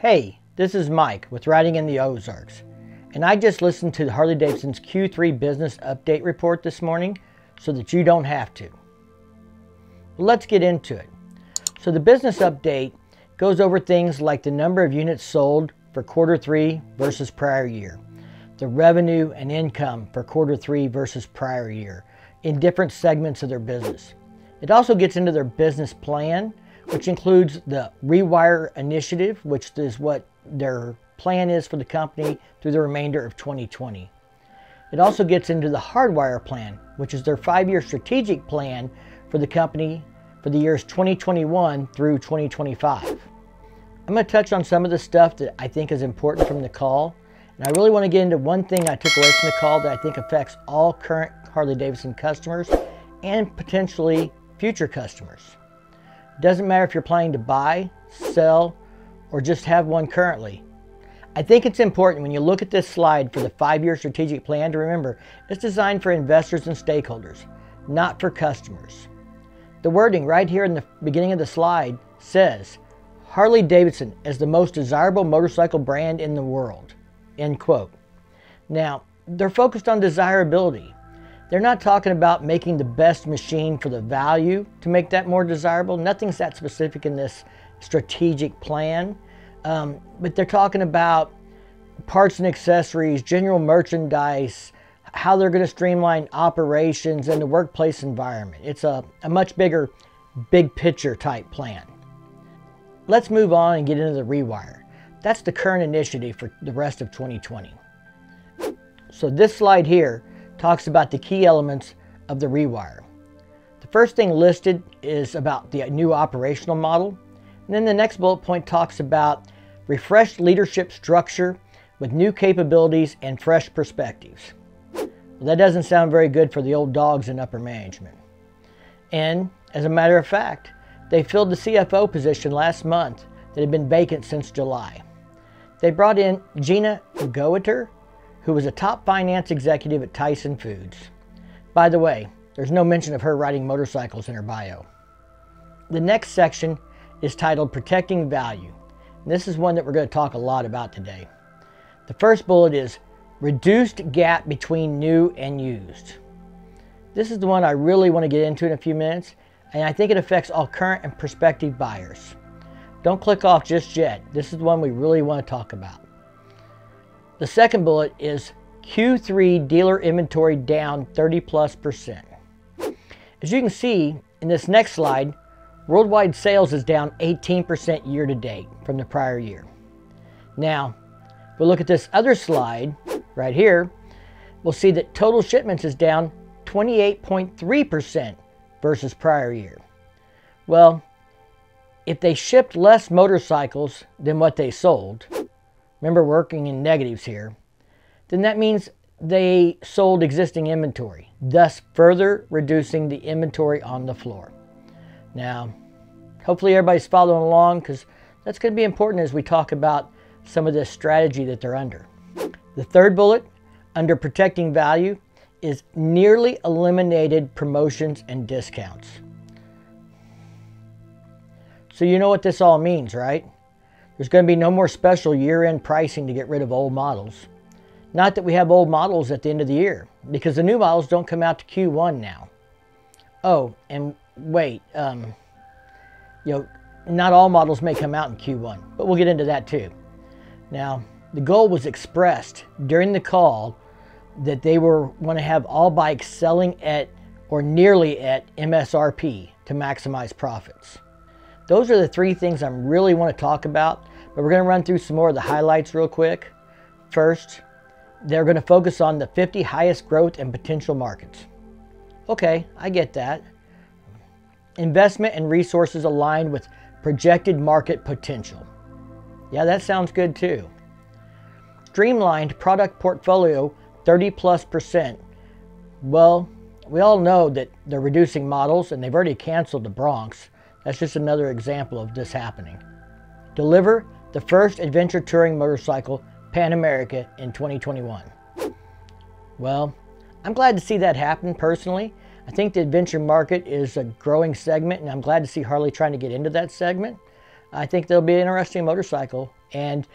Hey, this is Mike with Riding in the Ozarks, and I just listened to Harley Davidson's Q3 business update report this morning so that you don't have to. Let's get into it. So, the business update goes over things like the number of units sold for quarter three versus prior year, the revenue and income for quarter three versus prior year in different segments of their business. It also gets into their business plan which includes the Rewire Initiative, which is what their plan is for the company through the remainder of 2020. It also gets into the Hardwire Plan, which is their five year strategic plan for the company for the years 2021 through 2025. I'm going to touch on some of the stuff that I think is important from the call. And I really want to get into one thing I took away from the call that I think affects all current Harley Davidson customers and potentially future customers. Doesn't matter if you're planning to buy, sell, or just have one currently. I think it's important when you look at this slide for the five-year strategic plan to remember it's designed for investors and stakeholders, not for customers. The wording right here in the beginning of the slide says, Harley Davidson is the most desirable motorcycle brand in the world, end quote. Now, they're focused on desirability. They're not talking about making the best machine for the value to make that more desirable. Nothing's that specific in this strategic plan. Um, but they're talking about parts and accessories, general merchandise, how they're going to streamline operations and the workplace environment. It's a, a much bigger, big picture type plan. Let's move on and get into the rewire. That's the current initiative for the rest of 2020. So this slide here talks about the key elements of the rewire. The first thing listed is about the new operational model. And then the next bullet point talks about refreshed leadership structure with new capabilities and fresh perspectives. Well, that doesn't sound very good for the old dogs in upper management. And as a matter of fact, they filled the CFO position last month that had been vacant since July. They brought in Gina Goetter who was a top finance executive at Tyson Foods. By the way, there's no mention of her riding motorcycles in her bio. The next section is titled Protecting Value. This is one that we're going to talk a lot about today. The first bullet is Reduced Gap Between New and Used. This is the one I really want to get into in a few minutes, and I think it affects all current and prospective buyers. Don't click off just yet. This is the one we really want to talk about. The second bullet is Q3 dealer inventory down 30 plus percent. As you can see in this next slide, worldwide sales is down 18% year to date from the prior year. Now, if we look at this other slide right here, we'll see that total shipments is down 28.3% versus prior year. Well, if they shipped less motorcycles than what they sold, remember working in negatives here, then that means they sold existing inventory, thus further reducing the inventory on the floor. Now, hopefully everybody's following along because that's going to be important as we talk about some of this strategy that they're under. The third bullet, under protecting value, is nearly eliminated promotions and discounts. So you know what this all means, right? There's going to be no more special year-end pricing to get rid of old models. Not that we have old models at the end of the year, because the new models don't come out to Q1 now. Oh, and wait, um, you know, not all models may come out in Q1, but we'll get into that too. Now, the goal was expressed during the call that they were want to have all bikes selling at or nearly at MSRP to maximize profits. Those are the three things I really want to talk about but we're going to run through some more of the highlights real quick. First, they're going to focus on the 50 highest growth and potential markets. Okay, I get that. Investment and resources aligned with projected market potential. Yeah, that sounds good too. Streamlined product portfolio 30 plus percent. Well, we all know that they're reducing models and they've already canceled the Bronx. That's just another example of this happening. Deliver the first adventure touring motorcycle, Pan America, in 2021. Well, I'm glad to see that happen personally. I think the adventure market is a growing segment, and I'm glad to see Harley trying to get into that segment. I think there'll be an interesting motorcycle. And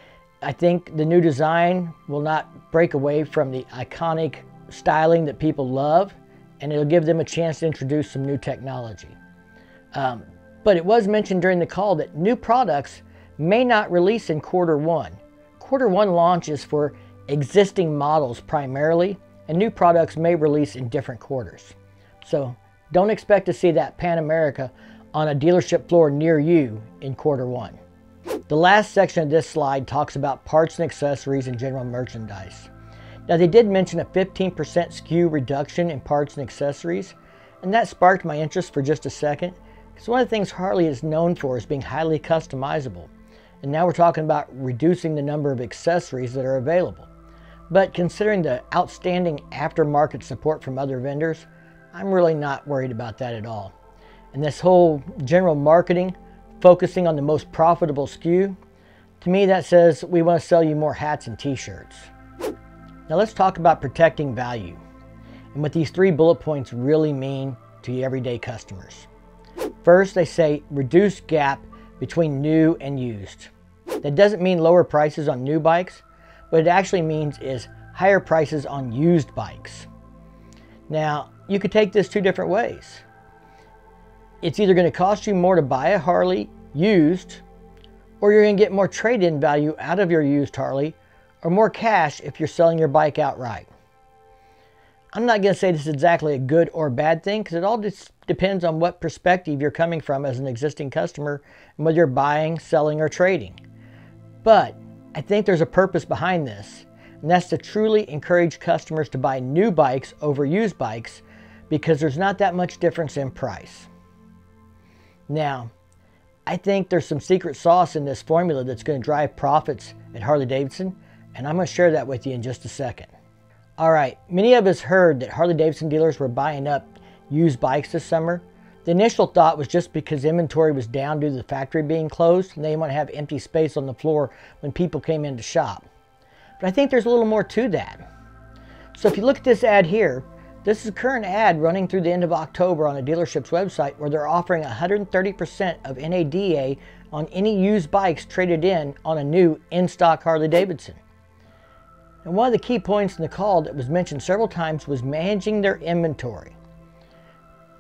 I think the new design will not break away from the iconic styling that people love, and it'll give them a chance to introduce some new technology. Um, but it was mentioned during the call that new products may not release in quarter one. Quarter one launches for existing models primarily, and new products may release in different quarters. So don't expect to see that Pan America on a dealership floor near you in quarter one. The last section of this slide talks about parts and accessories and general merchandise. Now they did mention a 15% SKU reduction in parts and accessories, and that sparked my interest for just a second, because one of the things Harley is known for is being highly customizable. And now we're talking about reducing the number of accessories that are available. But considering the outstanding aftermarket support from other vendors, I'm really not worried about that at all. And this whole general marketing, focusing on the most profitable SKU, to me that says we want to sell you more hats and t-shirts. Now let's talk about protecting value and what these three bullet points really mean to everyday customers. First, they say reduce gap between new and used. That doesn't mean lower prices on new bikes. What it actually means is higher prices on used bikes. Now, you could take this two different ways. It's either going to cost you more to buy a Harley used, or you're going to get more trade-in value out of your used Harley, or more cash if you're selling your bike outright. I'm not going to say this is exactly a good or bad thing because it all just depends on what perspective you're coming from as an existing customer and whether you're buying, selling, or trading. But I think there's a purpose behind this, and that's to truly encourage customers to buy new bikes over used bikes because there's not that much difference in price. Now, I think there's some secret sauce in this formula that's going to drive profits at Harley Davidson, and I'm going to share that with you in just a second. All right, many of us heard that Harley Davidson dealers were buying up used bikes this summer. The initial thought was just because inventory was down due to the factory being closed and they want to have empty space on the floor when people came in to shop. But I think there's a little more to that. So if you look at this ad here, this is a current ad running through the end of October on a dealership's website where they're offering 130% of NADA on any used bikes traded in on a new in-stock Harley Davidson. And one of the key points in the call that was mentioned several times was managing their inventory.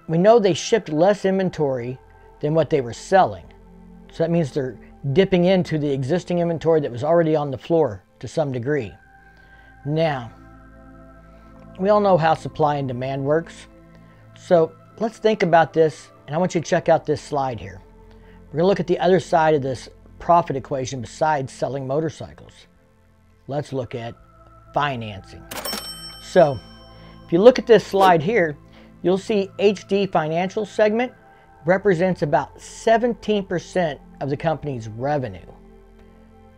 We know they shipped less inventory than what they were selling. So that means they're dipping into the existing inventory that was already on the floor to some degree. Now, we all know how supply and demand works. So let's think about this, and I want you to check out this slide here. We're going to look at the other side of this profit equation besides selling motorcycles. Let's look at financing. So if you look at this slide here, you'll see HD Financial segment represents about 17% of the company's revenue.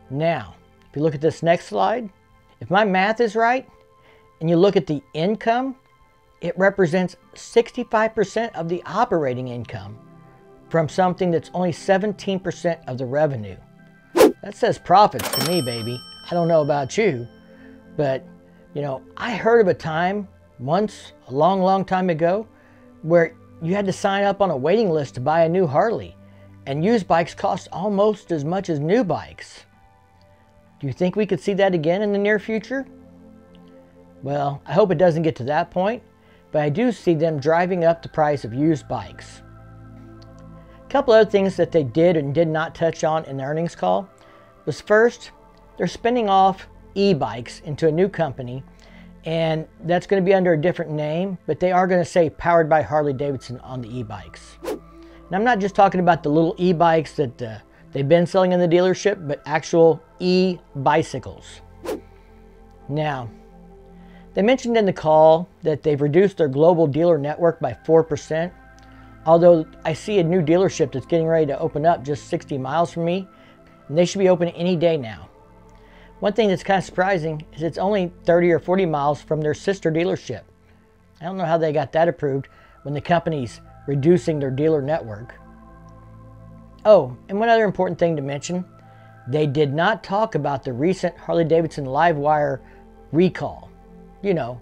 Now, if you look at this next slide, if my math is right, and you look at the income, it represents 65% of the operating income from something that's only 17% of the revenue. That says profits to me, baby. I don't know about you, but, you know, I heard of a time once, a long, long time ago, where you had to sign up on a waiting list to buy a new Harley, and used bikes cost almost as much as new bikes. Do you think we could see that again in the near future? Well, I hope it doesn't get to that point, but I do see them driving up the price of used bikes. A couple other things that they did and did not touch on in the earnings call was first, they're spinning off e-bikes into a new company and that's going to be under a different name, but they are going to say powered by Harley Davidson on the e-bikes. And I'm not just talking about the little e-bikes that uh, they've been selling in the dealership, but actual e-bicycles. Now, they mentioned in the call that they've reduced their global dealer network by 4%, although I see a new dealership that's getting ready to open up just 60 miles from me, and they should be open any day now. One thing that's kind of surprising is it's only 30 or 40 miles from their sister dealership. I don't know how they got that approved when the company's reducing their dealer network. Oh, and one other important thing to mention, they did not talk about the recent Harley-Davidson Livewire recall. You know,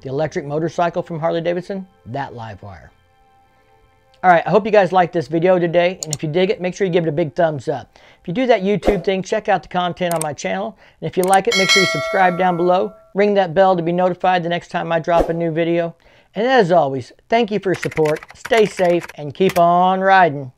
the electric motorcycle from Harley-Davidson, that Livewire. All right, I hope you guys liked this video today, and if you dig it, make sure you give it a big thumbs up. If you do that YouTube thing, check out the content on my channel, and if you like it, make sure you subscribe down below, ring that bell to be notified the next time I drop a new video. And as always, thank you for your support, stay safe, and keep on riding.